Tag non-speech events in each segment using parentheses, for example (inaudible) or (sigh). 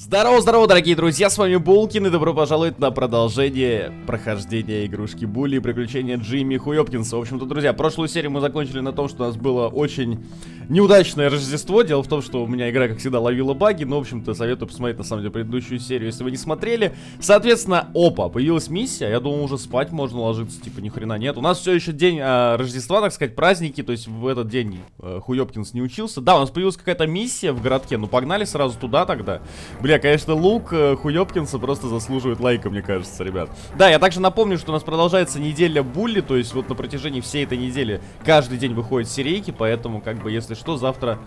Здорово-здорово, дорогие друзья, с вами Булкин, и добро пожаловать на продолжение прохождения игрушки Булли и приключения Джимми Хуёпкинса. В общем-то, друзья, прошлую серию мы закончили на том, что у нас было очень неудачное Рождество. Дело в том, что у меня игра, как всегда, ловила баги, но, в общем-то, советую посмотреть, на самом деле, предыдущую серию, если вы не смотрели. Соответственно, опа, появилась миссия, я думал, уже спать можно ложиться, типа, ни хрена нет. У нас все еще день а, Рождества, так сказать, праздники, то есть в этот день а, Хуёпкинс не учился. Да, у нас появилась какая-то миссия в городке, ну погнали сразу туда тогда. Бля, конечно, лук э, Хуёпкинса просто заслуживает лайка, мне кажется, ребят. Да, я также напомню, что у нас продолжается неделя Булли, то есть вот на протяжении всей этой недели каждый день выходят серейки, поэтому, как бы, если что, завтра...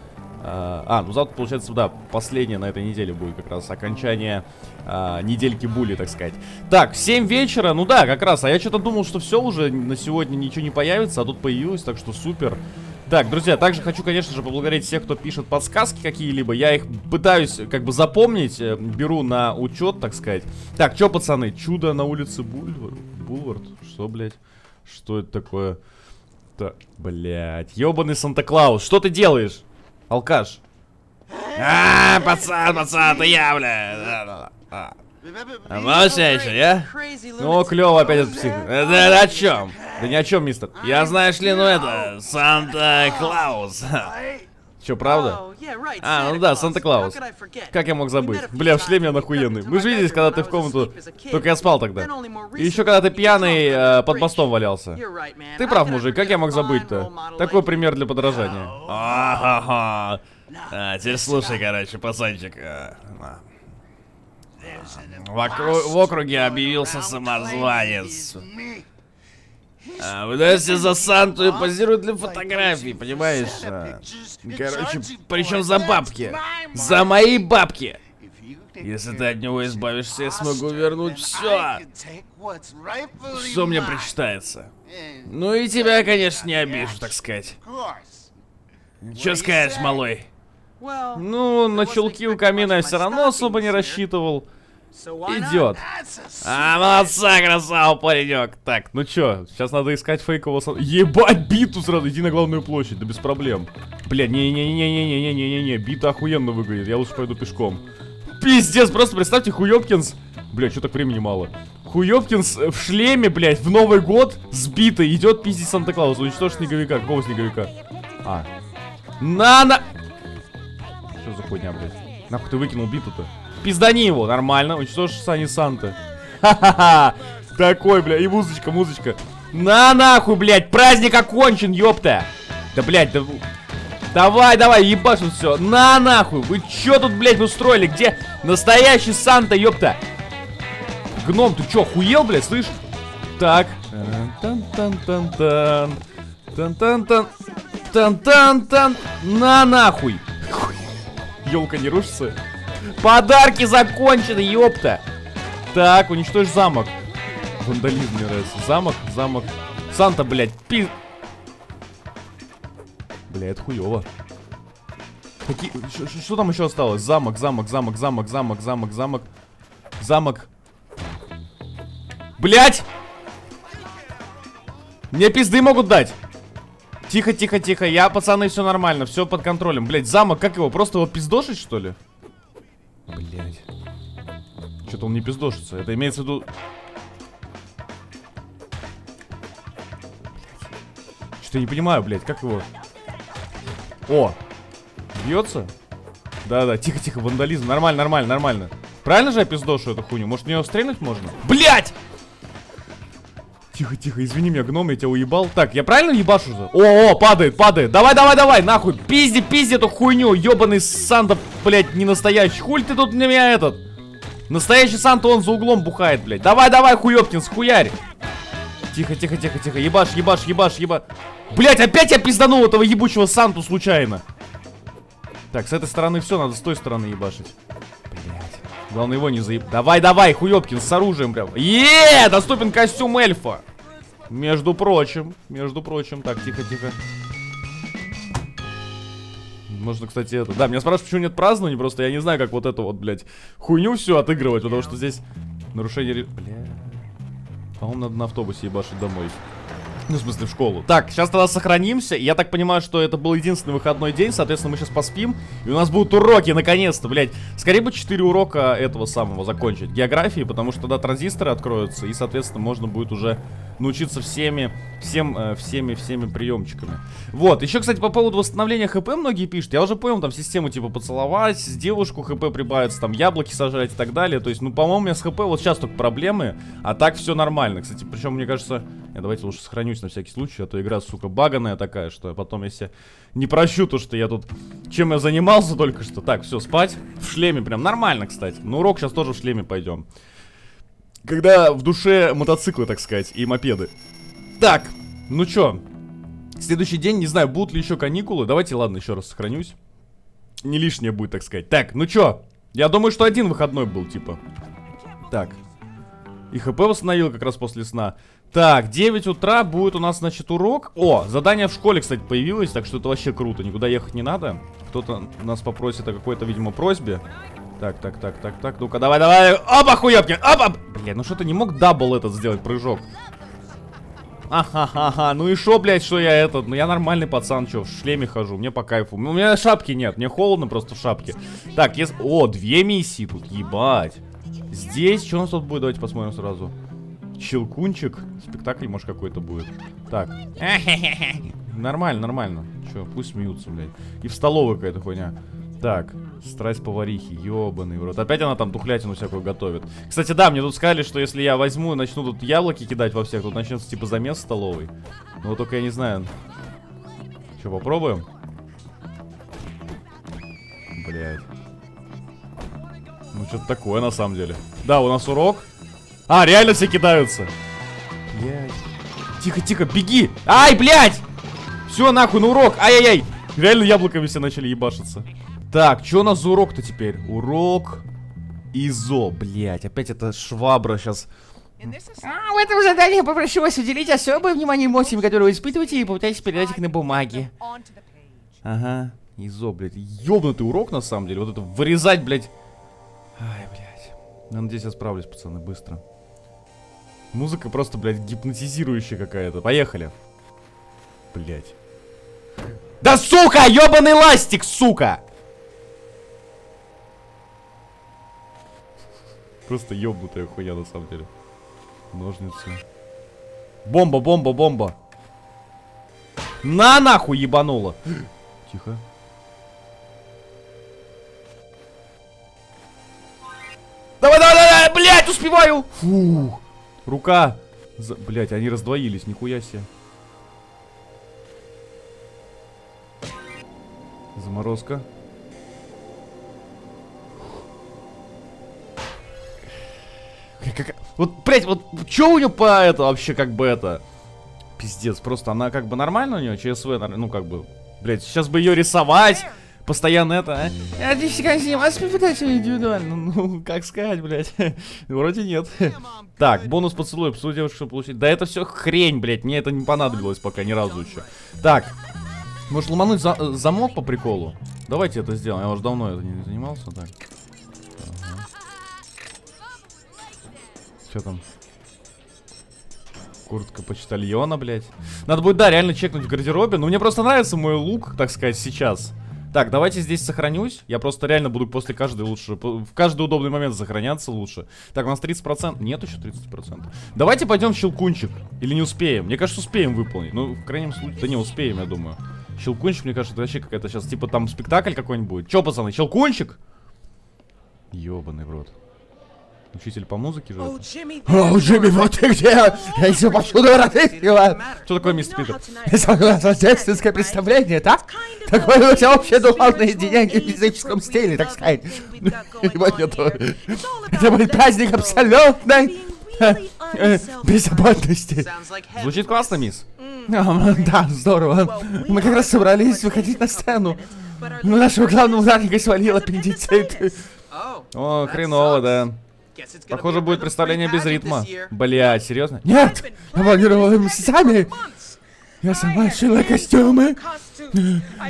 А, а, ну завтра, получается, да, последнее на этой неделе будет как раз окончание а, недельки Були, так сказать. Так, 7 вечера, ну да, как раз. А я что-то думал, что все уже на сегодня ничего не появится, а тут появилось, так что супер. Так, друзья, также хочу, конечно же, поблагодарить всех, кто пишет подсказки какие-либо. Я их пытаюсь, как бы, запомнить, э, беру на учет, так сказать. Так, что, пацаны, чудо на улице Бульвар... Булвард? Что, блядь? Что это такое? Так, блядь, ебаный Санта-Клаус, что ты делаешь? Алкаш. А, пацан, пацан, это я, блядь. А можешь еще, я? Ну, клево опять этот псих. Да, да о чем? Да ни о чем, мистер. Я, знаешь ли, ну это, Санта-Клаус. Че, правда? А, ну да, Санта-Клаус. Как я мог забыть? Бля, в шлеме он охуенный. Мы же виделись, когда ты в комнату... Только я спал тогда. И еще когда ты пьяный э, под мостом валялся. Ты прав, мужик, как я мог забыть-то? Такой пример для подражания. А, а, теперь слушай, короче, пацанчик. А, в, окру... в округе объявился самозванец. А, за Санту и позирует для фотографий, понимаешь? А, короче, причем за бабки. За мои бабки. Если ты от него избавишься, я смогу вернуть все. Что мне причитается. Ну и тебя, конечно, не обижу, так сказать. Че скажешь, малой? Ну, на чулки у камина я все равно особо не рассчитывал. Идет. А, молодца, красава, паренек. Так, ну чё, сейчас надо искать фейкового... Ебать, биту сразу, иди на главную площадь, да без проблем. Бля, не-не-не-не-не-не-не-не-не, бита охуенно выглядит, я лучше пойду пешком. Пиздец, просто представьте, Хуёпкинс... Бля, что так времени мало? Хуёпкинс в шлеме, блядь, в Новый год сбитый, идет пиздить Санта-Клаус, уничтожь снеговика. Какого снеговика? А. На-на! Хуйня, блядь? Нахуй ты выкинул биту-то? Пиздани его, нормально. Уничтожь Сани Санта. (laughs) Ха-ха-ха. Такой, бля, и музычка, музычка. На нахуй, блядь, праздник окончен, ёпта. Да, блядь, да... Давай, давай, ебашь тут все. На нахуй. Вы чё тут, блядь, устроили? Где настоящий Санта, ёпта? Гном, ты чё, хуел, блядь, слышь? Так. Тан-тан-тан-тан. Тан-тан-тан. Тан-тан-тан. На нахуй. Елка не рушится? Подарки закончены, ёпта. Так, уничтожь замок. Вандализм мне нравится. Замок, замок. Санта, блядь, пи... Бля, это хуёво. Какие... Что там еще осталось? Замок, замок, замок, замок, замок, замок, замок. Замок. Блять! Мне пизды могут дать. Тихо, тихо, тихо. Я, пацаны, все нормально. Все под контролем. Блять, замок, как его? Просто его пиздошить, что ли? Блять. Что-то он не пиздошится. Это имеется в виду... Что-то я не понимаю, блядь, как его... О! Бьется? Да-да, тихо-тихо, вандализм. Нормально, нормально, нормально. Правильно же я пиздошу эту хуйню? Может, в нее стрельнуть можно? Блять! Тихо, тихо, извини меня, гном, я тебя уебал. Так, я правильно ебашу за? О, о, падает, падает. Давай, давай, давай, нахуй. Пизди, пизди эту хуйню. Ебаный Санта, блядь, не настоящий. Хуль ты тут на меня этот? Настоящий Санта, он за углом бухает, блядь. Давай, давай, хуёпкин, схуярь. Тихо, тихо, тихо, тихо. Ебаш, ебаш, ебаш, еба. Блять, опять я пизданул этого ебучего Санту случайно. Так, с этой стороны все, надо с той стороны ебашить. Главное его не заеб... Давай, давай, хуёпкин, с оружием прям. Еее, доступен костюм эльфа. Между прочим, между прочим. Так, тихо, тихо. Можно, кстати, это... Да, меня спрашивают, почему нет празднования, просто я не знаю, как вот это вот, блядь, хуйню все отыгрывать, потому что здесь нарушение... Бля... По-моему, надо на автобусе ебашить домой. Ну, в смысле, в школу. Так, сейчас тогда сохранимся. Я так понимаю, что это был единственный выходной день. Соответственно, мы сейчас поспим. И у нас будут уроки, наконец-то, блядь. Скорее бы 4 урока этого самого закончить. Географии, потому что тогда транзисторы откроются. И, соответственно, можно будет уже научиться всеми, всем, э, всеми, всеми приемчиками. Вот, еще, кстати, по поводу восстановления хп многие пишут. Я уже понял, там систему типа поцеловать, девушку хп прибавится, там яблоки сажать и так далее. То есть, ну, по-моему, у меня с хп вот сейчас только проблемы, а так все нормально. Кстати, причем, мне кажется, я давайте лучше сохранюсь на всякий случай, а то игра, сука, баганая такая, что я потом, если не прощу то, что я тут... Чем я занимался только что. Так, все, спать. В шлеме прям нормально, кстати. На урок сейчас тоже в шлеме пойдем. Когда в душе мотоциклы, так сказать, и мопеды. Так, ну чё, следующий день, не знаю, будут ли еще каникулы. Давайте, ладно, еще раз сохранюсь. Не лишнее будет, так сказать. Так, ну чё, я думаю, что один выходной был, типа. Так. И ХП восстановил как раз после сна. Так, 9 утра будет у нас, значит, урок. О, задание в школе, кстати, появилось, так что это вообще круто. Никуда ехать не надо. Кто-то нас попросит о какой-то, видимо, просьбе. Так, так, так, так, так. Ну-ка, давай, давай. Опа, хуёбки. Опа. Блин, ну что ты не мог double этот сделать, прыжок? Ага-ха-ха. Ну и шо, блядь, что я этот? Ну я нормальный пацан, чё, в шлеме хожу. Мне по кайфу. У меня шапки нет, мне холодно просто в шапке. Так, если... О, две миссии тут, ебать. Здесь, что у нас тут будет? Давайте посмотрим сразу. Щелкунчик. Спектакль, может, какой-то будет. Так. (laughs) Нормально, нормально. Че, пусть смеются, блядь. И в столовой какая-то хуйня. Так, страсть поварихи, ёбаный в рот. Опять она там тухлятину всякую готовит. Кстати, да, мне тут сказали, что если я возьму и начну тут яблоки кидать во всех, тут начнется типа замес в столовой. Ну вот только я не знаю. Че, попробуем? Блять. Ну, что-то такое, на самом деле. Да, у нас урок. А, реально все кидаются. Блядь. Тихо, тихо, беги. Ай, блядь! Все, нахуй, на урок. Ай-яй-яй. Реально яблоками все начали ебашиться. Так, что у нас за урок-то теперь? Урок ИЗО, блядь. Опять это швабра сейчас... А, в этом задании я попрошу вас уделить особое внимание эмоциям, которые вы испытываете, и попытайтесь передать их на бумаге. Ага, ИЗО, блядь. Ёбнутый урок, на самом деле. Вот это вырезать, блядь. Ай, блядь. Я надеюсь, я справлюсь, пацаны, быстро. Музыка просто, блядь, гипнотизирующая какая-то. Поехали. Блядь. Да сука, ёбаный ластик, сука! Просто ёбнутая хуйня на самом деле. Ножницы. Бомба, бомба, бомба. На нахуй ебануло. (gasps) Тихо. Давай, давай, давай, блядь, успеваю. Фух. Рука. За... Блядь, они раздвоились, нихуя себе. Заморозка. Как, вот, блядь, вот что у нее по это вообще как бы это? Пиздец, просто она как бы нормально у нее, ЧСВ, ну как бы, блядь, сейчас бы ее рисовать, постоянно это, а? Я здесь всегда снимаюсь преподаватель индивидуально. Ну, как сказать, блядь, (laughs) вроде нет. Так, бонус поцелуй, поцелуй девушку, чтобы получить. Да это все хрень, блядь, мне это не понадобилось пока ни разу еще. Так, может ломануть за замок по приколу? Давайте это сделаем, я уже давно это не занимался, так. Что там? Куртка почтальона, блядь. Надо будет, да, реально чекнуть в гардеробе. Но мне просто нравится мой лук, так сказать, сейчас. Так, давайте здесь сохранюсь. Я просто реально буду после каждой лучше... В каждый удобный момент сохраняться лучше. Так, у нас 30%. Нет еще 30%. Давайте пойдем в щелкунчик. Или не успеем? Мне кажется, успеем выполнить. Ну, в крайнем случае... Да не, успеем, я думаю. Щелкунчик, мне кажется, это вообще какая-то сейчас... Типа там спектакль какой-нибудь. Че, пацаны, щелкунчик? Ёбаный в рот. Учитель по музыке же О, (laughs) Джимми, вот ты где! Я еще повсюду разыскиваю! Что такое мистер Питер? Это рождественское представление, так? Такое всеобщее духовное единение в языческом стиле, так сказать. Вот (laughs) (laughs) это. Это будет праздник абсолютной беззаботности. Звучит классно, мисс. Да, здорово. Мы как раз собрались выходить на сцену. Но нашего главного ударника свалил аппендицит. О, хреново, да. Похоже, будет представление без ритма. Блять, серьезно? Нет! Я планировал им сами! Я сама шила костюмы!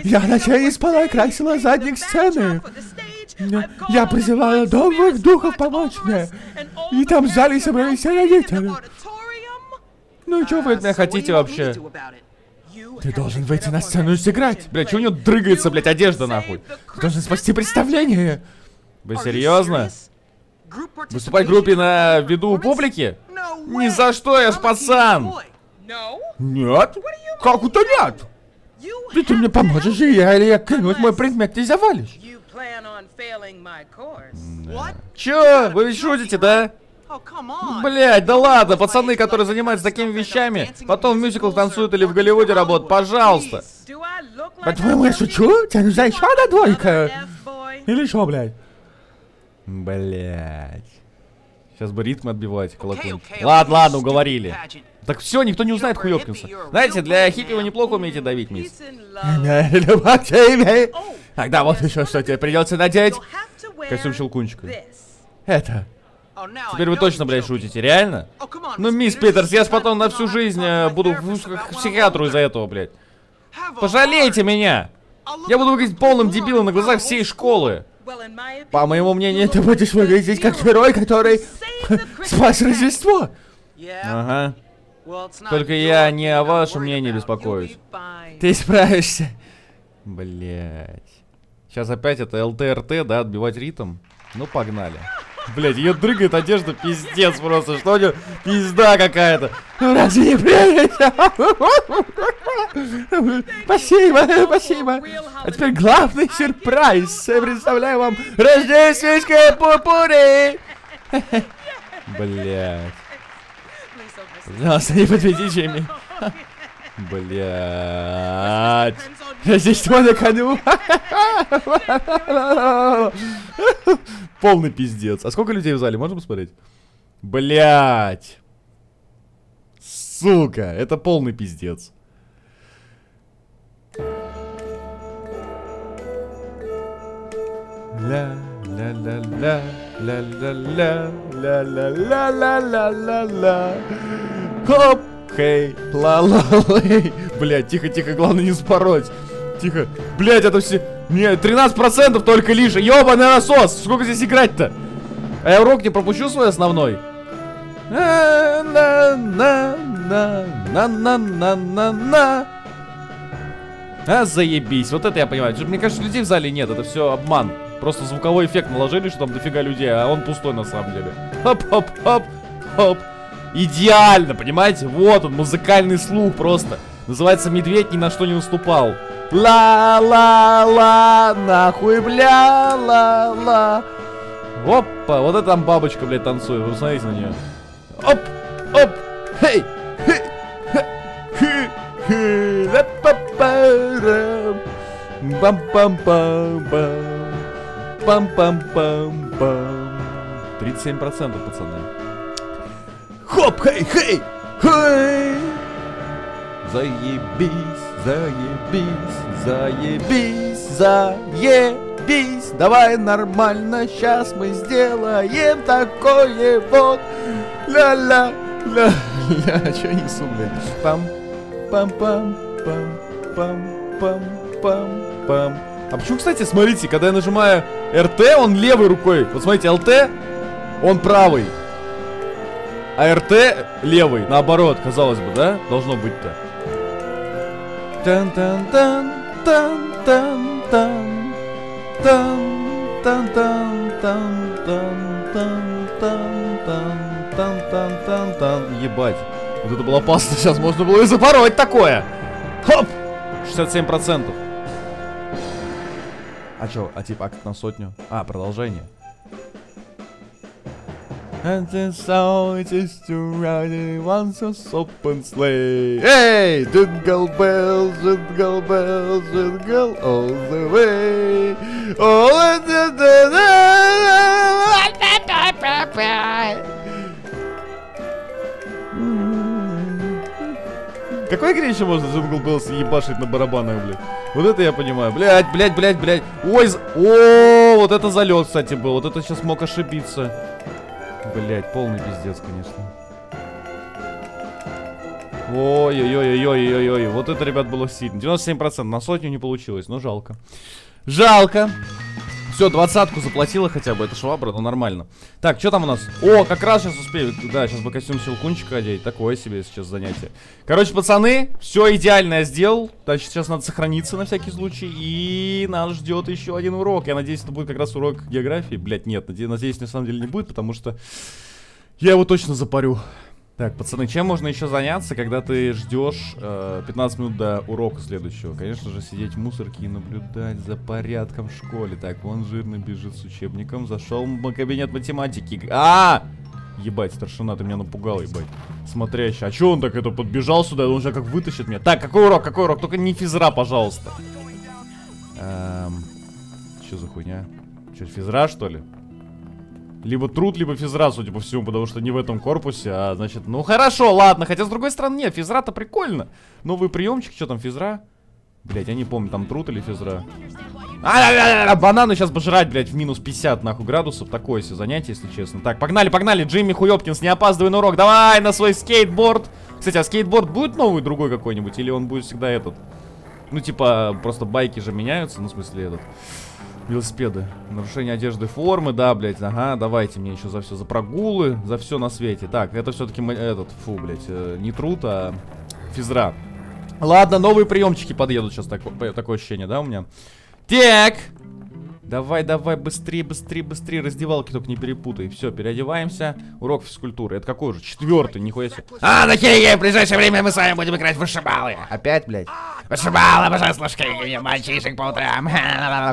Я ночей спала и красила задник сцены! Я призывала добрых духов помочь мне! И там в зале собрались все родители! Ну, что вы от меня хотите вообще? Ты должен выйти на сцену и сыграть. Бля, что у него дрыгается, блядь, одежда нахуй? Ты должен спасти представление. Вы серьезно? Выступать в группе на виду у публики? Ни за что, я ж пацан! Нет? Как это нет? Ведь ты мне поможешь, и я, или я клянусь, мой предмет ты завалишь. Чё? Вы ведь шутите, да? Блять, да ладно, пацаны, которые занимаются такими вещами, потом в мюзиклах танцуют или в Голливуде работают, пожалуйста. По-твоему, я шучу? Тебе нужна еще одна двойка? Или что, блядь? Блять. Сейчас бы ритм отбивать, колокольчик. Ладно, ладно, уговорили. Так все, никто не узнает Хуёпкинса. Знаете, для хиппи вы неплохо умеете давить, мисс. (laughs) Тогда вот еще что тебе придется надеть. Костюм щелкунчика. Это. Теперь вы точно, блядь, шутите, реально? Ну, мисс Питерс, я ж потом на всю жизнь э, буду к психиатру из-за этого, блядь. Пожалейте меня! Я буду выглядеть полным дебилом на глазах всей школы. По моему мнению, ты будешь выглядеть как герой, который (laughs) спас Рождество. Ага. Только я не о вашем мнении беспокоюсь. Ты справишься. Блять. Сейчас опять это ЛТРТ, да, отбивать ритм. Ну, погнали. Блять, ее дрыгает одежда, пиздец просто. Что у нее? Пизда какая-то. Ну, разве не прелесть? Спасибо, спасибо. А теперь главный сюрприз. Представляю вам рождественское пупури. Блять. Пожалуйста, не подведи Джейми. Блять. Рождество на кону. Полный пиздец. А сколько людей в зале? Можно посмотреть? Блять. Сука, это полный пиздец. Ля ля ля ля ля ля ля ля ля ля ля ля ля ля Хоп, хей, ла ла. Блять, тихо, тихо, главное не спороть. Тихо. Блять, это все... Не, 13% только лишь. Ёбаный насос. Сколько здесь играть-то? А я урок не пропущу свой основной. На-на-на-на-на-на-на. А, заебись. Вот это я понимаю. Мне кажется, людей в зале нет. Это все обман. Просто звуковой эффект наложили, что там дофига людей, а он пустой на самом деле. Хоп-хоп-хоп-хоп. Идеально, понимаете? Вот он, музыкальный слух просто. Называется «Медведь ни на что не уступал». Ла-ла-ла, нахуй, бля, ла-ла. Опа, вот это там бабочка, блядь, танцует. Вы смотрите на нее. Оп, оп, хей, хей, хей, хей, ла па па бам пам пам пам пам пам пам пам 37% пацаны. Хоп, хей, хей, хей. Заебись, заебись, заебись, заебись. Давай нормально, сейчас мы сделаем такое вот. Ля-ля, ля-ля, что несу, блядь? Пам, пам, пам, пам, пам, пам, пам, пам. А почему, кстати, смотрите, когда я нажимаю РТ, он левой рукой. Вот смотрите, ЛТ, он правый. А РТ левый, наоборот, казалось бы, да? Должно быть-то. Тан тан тан тан тан тан тан тан тан тан тан тан тан тан тан тан тан тан Ебать. Вот это было опасно, сейчас можно было и запороть такое. Хоп! 67%. А чё, а типа акт на сотню? А, продолжение. And the sound is to ride in once a open sleigh. Hey, jingle bells, jingle bells, jingle all the way. Oh, the, the, the, Какой игре еще можно Jingle Bells ебашить на барабанах, блядь? Вот это я понимаю. Блядь, блядь, блядь, блядь. Ой, о, вот это залет, кстати, был. Вот это сейчас мог ошибиться. Блять, полный пиздец, конечно. Ой-ой-ой-ой-ой-ой-ой. Вот это, ребят, было сильно. 97%. На сотню не получилось, но жалко. Жалко. Все, двадцатку заплатила хотя бы, это швабра, ну нормально. Так, что там у нас? О, как раз сейчас успею. Да, сейчас бы костюм щелкунчика одеть. Такое себе сейчас занятие. Короче, пацаны, все идеально я сделал. Значит, сейчас надо сохраниться на всякий случай. И нас ждет еще один урок. Я надеюсь, это будет как раз урок географии. Блять, нет, надеюсь, на самом деле не будет, потому что я его точно запарю. Так, пацаны, чем можно еще заняться, когда ты ждешь э, 15 минут до урока следующего? Конечно же, сидеть в мусорке и наблюдать за порядком в школе. Так, вон жирно бежит с учебником, зашел в кабинет математики. А! Ебать, старшина, ты меня напугал, ебать. Смотрящий. А че он так это подбежал сюда? Он же как вытащит меня. Так, какой урок, какой урок? Только не физра, пожалуйста. Эм, что за хуйня? Че, физра, что ли? Либо труд, либо физра, судя по всему, потому что не в этом корпусе, а значит, ну хорошо, ладно, хотя с другой стороны, нет, физра-то прикольно. Новый приемчик, что там, физра? Блять, я не помню, там труд или физра. А, -а, -а, -а бананы сейчас бы жрать, блядь, в минус 50 нахуй градусов. Такое себе занятие, если честно. Так, погнали, погнали, Джимми Хуёпкинс, не опаздывай на урок. Давай на свой скейтборд. Кстати, а скейтборд будет новый другой какой-нибудь? Или он будет всегда этот? Ну, типа, просто байки же меняются, ну, в смысле этот. Велосипеды. Нарушение одежды формы, да, блядь. Ага, давайте мне еще за все, за прогулы, за все на свете. Так, это все-таки этот, фу, блядь, э, не труд, а физра. Ладно, новые приемчики подъедут сейчас, такое, такое ощущение, да, у меня? Так! Давай, давай, быстрее, быстрее, быстрее. Раздевалки только не перепутай. Все, переодеваемся. Урок физкультуры. Это какой уже? Четвертый, нихуя себе. А, на хере, в ближайшее время мы с вами будем играть в вышибалы. Опять, блядь? Вышибалы, обожаю слушать мне мальчишек по утрам.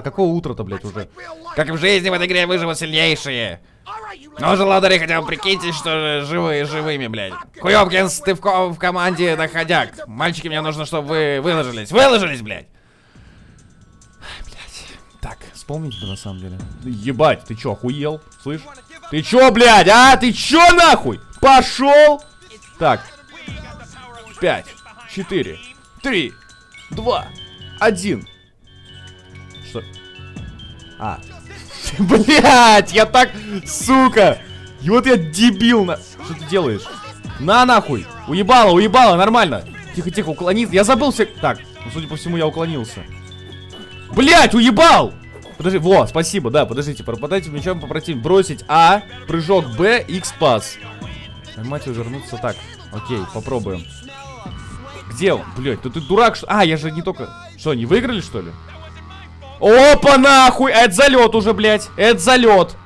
Какого утра-то, блядь, уже? Как в жизни в этой игре выживут сильнейшие. Ну же, лодыри, хотя бы прикиньте, что живые живыми, блядь. Хуёпкинс, ты в, ко в команде доходяк. Мальчики, мне нужно, чтобы вы выложились. Выложились, блядь. Вспомнить бы на самом деле. Ебать, ты чё, охуел? Слышь? Ты чё, блядь, а? Ты чё нахуй? Пошел! Так. Пять, четыре, три, два, один. Что? А. (laughs) Блять, я так, сука. И вот я дебил на... Что ты делаешь? На нахуй. Уебало, уебало, нормально. Тихо, тихо, уклониться. Я забылся. Так, ну, судя по всему, я уклонился. Блять, уебал! Подожди, во, спасибо, да, подождите, пропадайте мячом по противнику. Бросить А, прыжок Б, X пас. Нажимать и вернуться так. Окей, попробуем. Где он? Блять, ты, ты дурак, что... А, я же не только... Что, не выиграли, что ли? Опа, нахуй! Это залет уже, блядь. Это залет.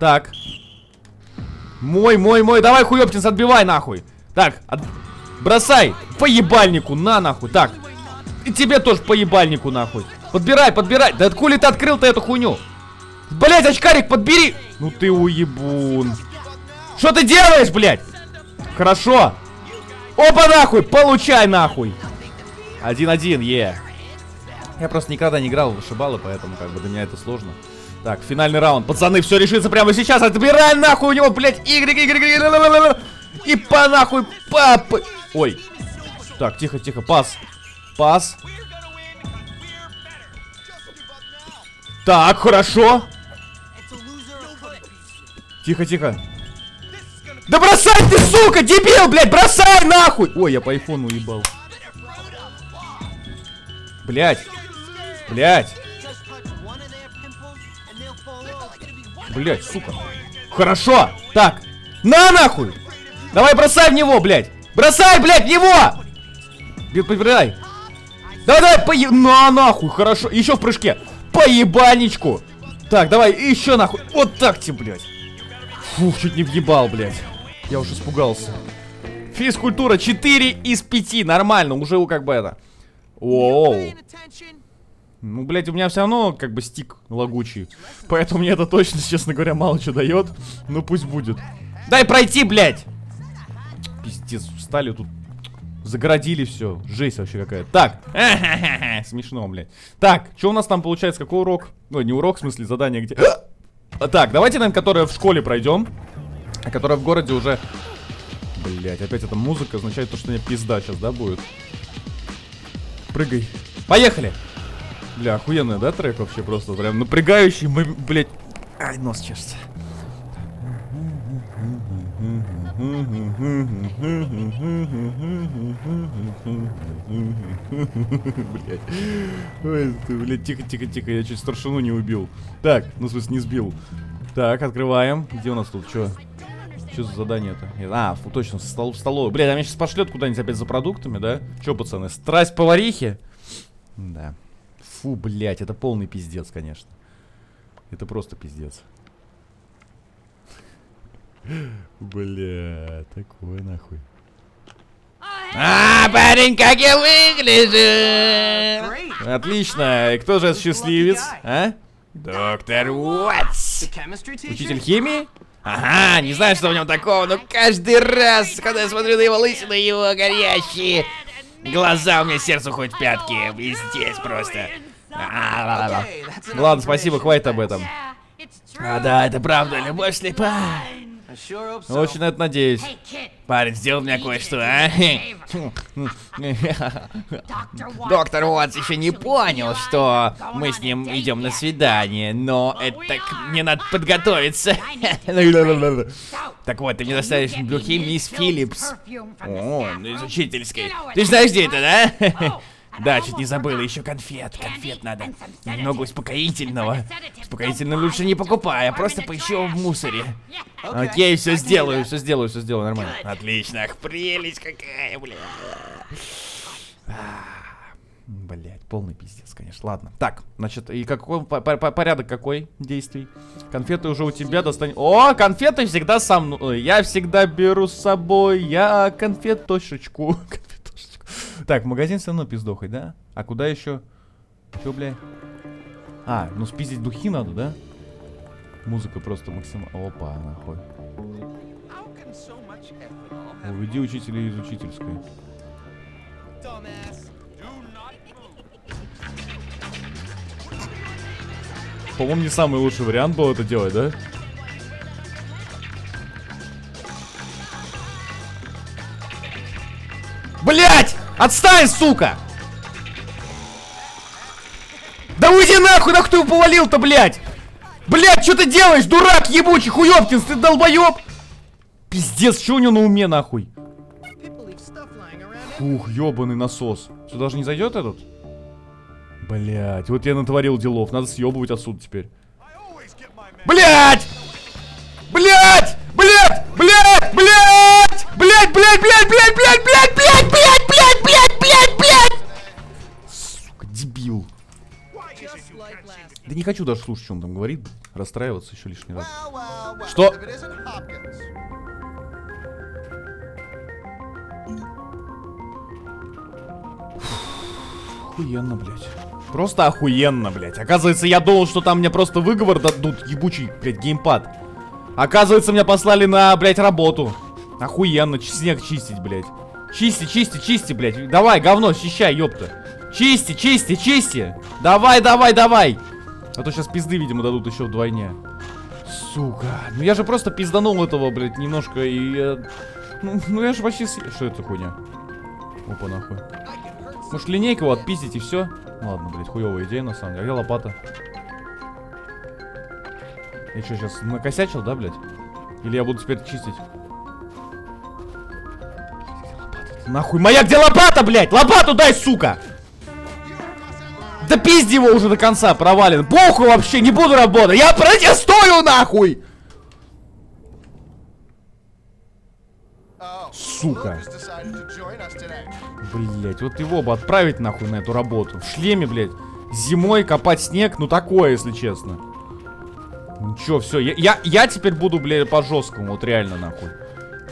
Так. Мой, мой, мой. Давай, хуёптинс, отбивай, нахуй. Так, от... бросай. По ебальнику, на, нахуй. Так. И тебе тоже по ебальнику, нахуй. Подбирай, подбирай. Да откуда ты открыл-то эту хуйню? Блять, очкарик, подбери. Ну ты уебун. Что ты делаешь, блядь? Хорошо. Опа, нахуй, получай, нахуй. Один-один, е. Я просто никогда не играл в вышибалы, поэтому как бы для меня это сложно. Так, финальный раунд. Пацаны, все решится прямо сейчас. Отбирай нахуй у него, блядь, Y, Y, Y, И по нахуй папы. Ой. Так, тихо, тихо, пас. Пас. Так, хорошо. Тихо, тихо. Да бросай ты, сука, дебил, блядь, бросай нахуй! Ой, я по айфону уебал. Блядь. Блядь. Блядь, сука. Хорошо. Так. На нахуй. Давай бросай в него, блядь. Бросай, блядь, в него. Подбирай. Давай, давай, по... На нахуй, хорошо. Еще в прыжке. По ебанечку. Так, давай, еще нахуй. Вот так тебе, блядь. Фух, чуть не въебал, блядь. Я уже испугался. Физкультура 4 из 5. Нормально, уже как бы это. Оу. Ну, блядь, у меня все равно как бы стик лагучий. Поэтому мне это точно, честно говоря, мало что дает. Ну пусть будет. Дай пройти, блядь! Пиздец, встали тут Загородили все. Жесть вообще какая-то. Так. (laughs) Смешно, блядь. Так, что у нас там получается? Какой урок? Ой, не урок, в смысле задание где... А, так, давайте, наверное, которое в школе пройдем. А которое в городе уже... Блять, опять эта музыка означает то, что мне пизда сейчас, да, будет? Прыгай. Поехали! Бля, охуенный, да, трек вообще просто? Прям напрягающий, мы, блядь... Ай, нос чешется. Блять. Ой, блядь, тихо, тихо, тихо, я чуть старшину не убил. Так, ну, в смысле, не сбил. Так, открываем. Где у нас тут, что? Что за задание-то? А, фу, точно, стол, столовую. Блядь, а меня сейчас пошлет куда-нибудь опять за продуктами, да? Че, пацаны, страсть поварихи? Да. Фу, блядь, это полный пиздец, конечно. Это просто пиздец. Бля, такое нахуй. А, парень, как я выгляжу! Отлично, и кто же счастливец, а? Доктор Уотс! Учитель химии? Ага, не знаю, что в нем такого, но каждый раз, когда я смотрю на его лысину и его горящие глаза, у меня сердце уходит в пятки. Здесь просто. А, Ладно, спасибо, хватит об этом. А, да, это правда, любовь слепая. Очень на это надеюсь. Парень, сделал мне кое-что, а? (laughs) Доктор Уотс еще не понял, что мы с ним идем на свидание, но это так мне надо подготовиться. Так вот, ты мне доставишь духи мисс Филлипс. О, ну из учительской. Ты знаешь, где это, да? (laughs) Да, чуть не забыла, еще конфет. Конфет надо. Немного успокоительного. Успокоительного лучше не покупай, а просто поищи его в мусоре. Окей, все сделаю, все сделаю, все сделаю, нормально. Отлично, ах, прелесть какая, бля. Блять, полный пиздец, конечно. Ладно. Так, значит, и какой по по порядок какой действий? Конфеты уже у тебя достань. О, конфеты всегда со мной. Я всегда беру с собой. Я конфетошечку. Так, в магазин все равно пиздохой, да? А куда еще? Че, бля? А, ну спиздить духи надо, да? Музыка просто максимально... Опа, нахуй. Уведи учителя из учительской. По-моему, не самый лучший вариант был это делать, да? Отстань, сука! Да уйди нахуй, нахуй ты его повалил-то, блядь! Блядь, что ты делаешь, дурак ебучий, хуёпкин, ты долбоёб! Пиздец, что у него на уме, нахуй? Фух, ёбаный насос. Сюда даже не зайдет этот? Блять, вот я натворил делов, надо съебывать отсюда теперь. Блять! Блять! Блять! Блять, блять, блять, блять, блять, блять, блять, блять, не хочу даже слушать, что он там говорит. Расстраиваться еще лишний раз. Что? Охуенно, блядь. Просто охуенно, блядь. Оказывается, я думал, что там мне просто выговор дадут, ебучий, блядь, геймпад. Оказывается, меня послали на, блядь, работу. Охуенно, снег чистить, блядь. Чисти, чисти, чисти, блядь. Давай, говно, чищай, ёпта. Чисти, чисти, чисти. Давай, давай, давай. А то сейчас пизды, видимо, дадут еще вдвойне. Сука. Ну я же просто пизданул этого, блядь, немножко и... Э, ну, ну я же почти... Что это хуйня? Опа, нахуй. Может линейку отпиздить и все? Ладно, блядь, хуевая идея на самом деле. А где лопата? Я что, сейчас накосячил, да, блядь? Или я буду теперь чистить? Нахуй моя, где лопата, блядь? Лопату дай, сука! Да пизди его уже до конца, провален. Похуй вообще, не буду работать. Я протестую, нахуй! Сука. Блять, вот его бы отправить нахуй на эту работу. В шлеме, блядь. Зимой копать снег, ну такое, если честно. Ничего, все, я, я, я теперь буду, блядь, по жесткому, вот реально, нахуй.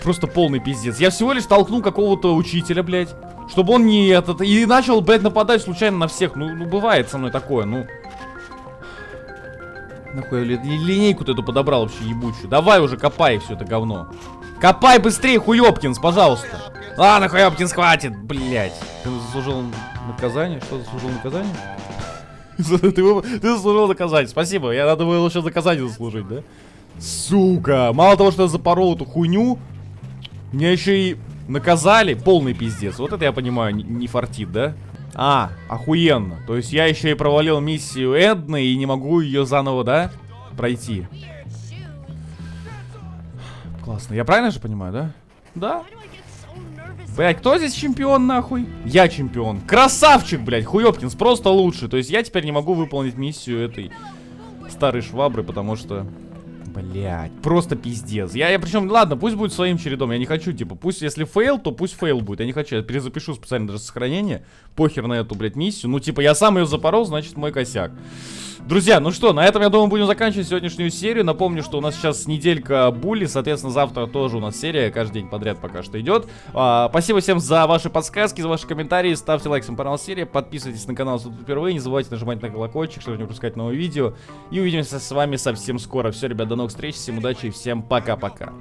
Просто полный пиздец. Я всего лишь толкнул какого-то учителя, блядь. Чтобы он не этот... И начал, блядь, нападать случайно на всех. Ну, ну бывает со мной такое, ну... Нахуй ли, линейку-то эту подобрал вообще ебучую. Давай уже копай все это говно. Копай быстрее, хуёпкинс, пожалуйста. Ладно, хуёпкинс, хватит, блядь. Ты заслужил наказание? Что заслужил наказание? (laughs) ты, ты заслужил наказание. Спасибо. Я надо было еще наказание заслужить, да? Сука. Мало того, что я запорол эту хуйню, меня еще и наказали. Полный пиздец. Вот это я понимаю, не, фартит, да? А, охуенно. То есть я еще и провалил миссию Эдны и не могу ее заново, да, пройти. Классно. Я правильно же понимаю, да? Да. Блять, кто здесь чемпион, нахуй? Я чемпион. Красавчик, блядь, Хуёпкинс, просто лучший. То есть я теперь не могу выполнить миссию этой старой швабры, потому что... Блять, просто пиздец. Я, я причем, ладно, пусть будет своим чередом. Я не хочу, типа, пусть если фейл, то пусть фейл будет. Я не хочу, я перезапишу специально даже сохранение. Похер на эту, блядь, миссию. Ну, типа, я сам ее запорол, значит, мой косяк. Друзья, ну что, на этом, я думаю, будем заканчивать сегодняшнюю серию. Напомню, что у нас сейчас неделька Bully, соответственно, завтра тоже у нас серия, каждый день подряд пока что идет. А, спасибо всем за ваши подсказки, за ваши комментарии, ставьте лайк, если понравилась серия, подписывайтесь на канал, если тут впервые, не забывайте нажимать на колокольчик, чтобы не пропускать новые видео. И увидимся с вами совсем скоро. Все, ребят, до новых встреч, всем удачи и всем пока-пока.